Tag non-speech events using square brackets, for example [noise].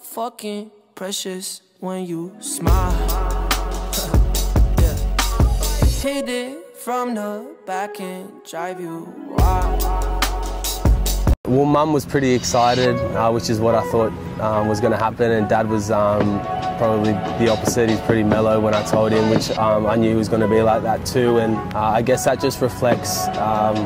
Fucking precious when you smile. [laughs] yeah. Hit it from the back and drive you wild. Well, Mum was pretty excited, uh, which is what I thought um, was going to happen, and Dad was um, probably the opposite. He's pretty mellow when I told him, which um, I knew he was going to be like that too, and uh, I guess that just reflects um,